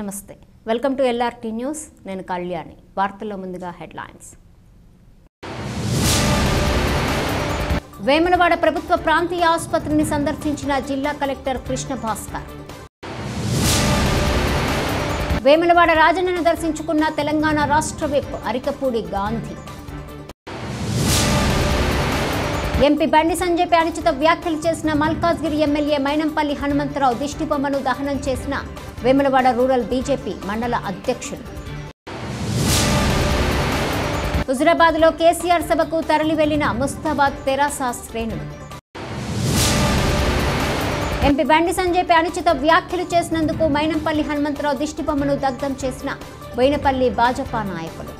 నమస్తే. Welcome to LRT news. నేను కళ్యాణి. వార్తల్లో ముందుగా హెడ్లైన్స్. వేములవాడ ప్రభుత్వ ప్రాంతీయ ఆసుపత్రిని సందర్శించిన జిల్లా కలెక్టర్ కృష్ణ భాస్కర్ వేములవాడ రాజన్నను దర్శించుకున్న తెలంగాణ రాష్ట్ర విప్ అరికపూడి గాంధీ. ఎంపీ బండి సంజయ్పై అనుచిత వ్యాఖ్యలు చేసిన మల్కాజ్గిరి ఎమ్మెల్యే మైనంపల్లి హనుమంతరావు దిష్టిబొమ్మను దహనం చేసిన వేములవాడ రూరల్ బీజేపీ మండల అధ్యక్షుడు హుజురాబాద్లో కేసీఆర్ సభకు తరలి వెళ్ళిన ముస్తాబాద్ తెరాస శ్రేణులు. ఎంపీ బండి సంజయ్పై అనుచిత వ్యాఖ్యలు చేసినందుకు మైనంపల్లి హనుమంతరావు దిష్టిబొమ్మను దగ్ధం చేసిన బోయినపల్లి భాజపా నాయకులు.